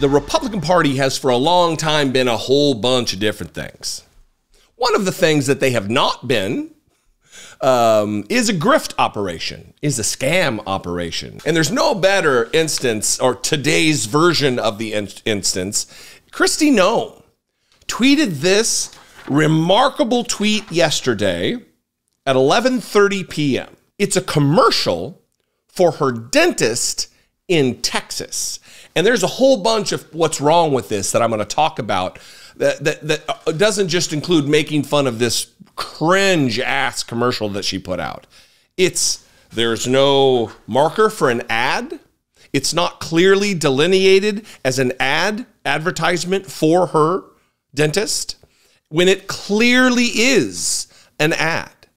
the Republican Party has for a long time been a whole bunch of different things. One of the things that they have not been um, is a grift operation, is a scam operation. And there's no better instance or today's version of the in- instance. Kristi Noem tweeted this remarkable tweet yesterday at 11:30 p.m. It's a commercial for her dentist in Texas. And there's a whole bunch of what's wrong with this that I'm going to talk about that, that, that uh, doesn't just include making fun of this cringe ass commercial that she put out. It's there's no marker for an ad. It's not clearly delineated as an ad advertisement for her dentist when it clearly is an ad.